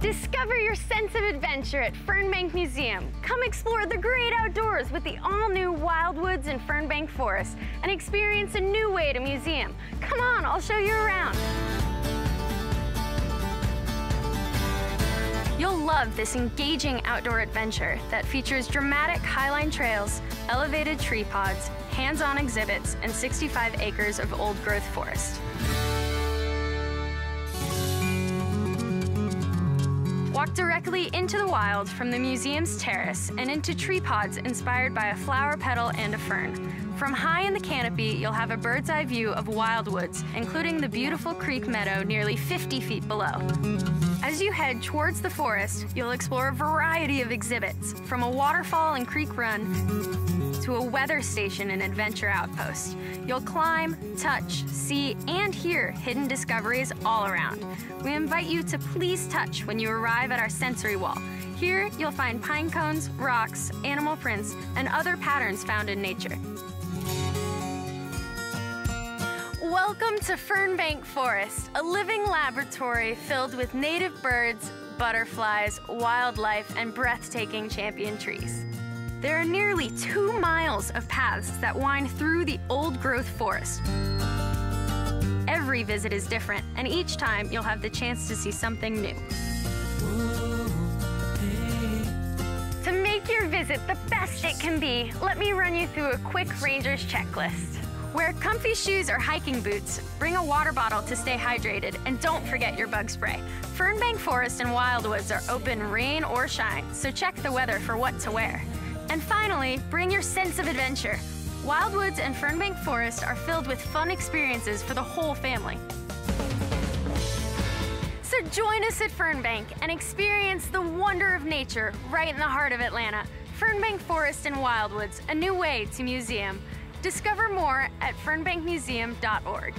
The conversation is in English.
Discover your sense of adventure at Fernbank Museum. Come explore the great outdoors with the all-new Wildwoods and Fernbank Forest and experience a new way to museum. Come on, I'll show you around. You'll love this engaging outdoor adventure that features dramatic highline trails, elevated tree pods, hands-on exhibits, and 65 acres of old-growth forest. Walk directly into the wild from the museum's terrace and into tree pods inspired by a flower petal and a fern. From high in the canopy, you'll have a bird's eye view of wildwoods, including the beautiful creek meadow nearly 50 feet below. As you head towards the forest, you'll explore a variety of exhibits, from a waterfall and creek run to a weather station and adventure outpost. You'll climb, touch, see, and hear hidden discoveries all around. We invite you to please touch when you arrive at our sensory wall. Here, you'll find pine cones, rocks, animal prints, and other patterns found in nature. Welcome to Fernbank Forest, a living laboratory filled with native birds, butterflies, wildlife, and breathtaking champion trees. There are nearly two miles of paths that wind through the old growth forest. Every visit is different, and each time you'll have the chance to see something new. To make your visit the best it can be, let me run you through a quick ranger's checklist. Wear comfy shoes or hiking boots, bring a water bottle to stay hydrated, and don't forget your bug spray. Fernbank Forest and Wildwoods are open rain or shine, so check the weather for what to wear. And finally, bring your sense of adventure. Wildwoods and Fernbank Forest are filled with fun experiences for the whole family. So join us at Fernbank and experience the wonder of nature right in the heart of Atlanta. Fernbank Forest and Wildwoods, a new way to museum. Discover more at fernbankmuseum.org.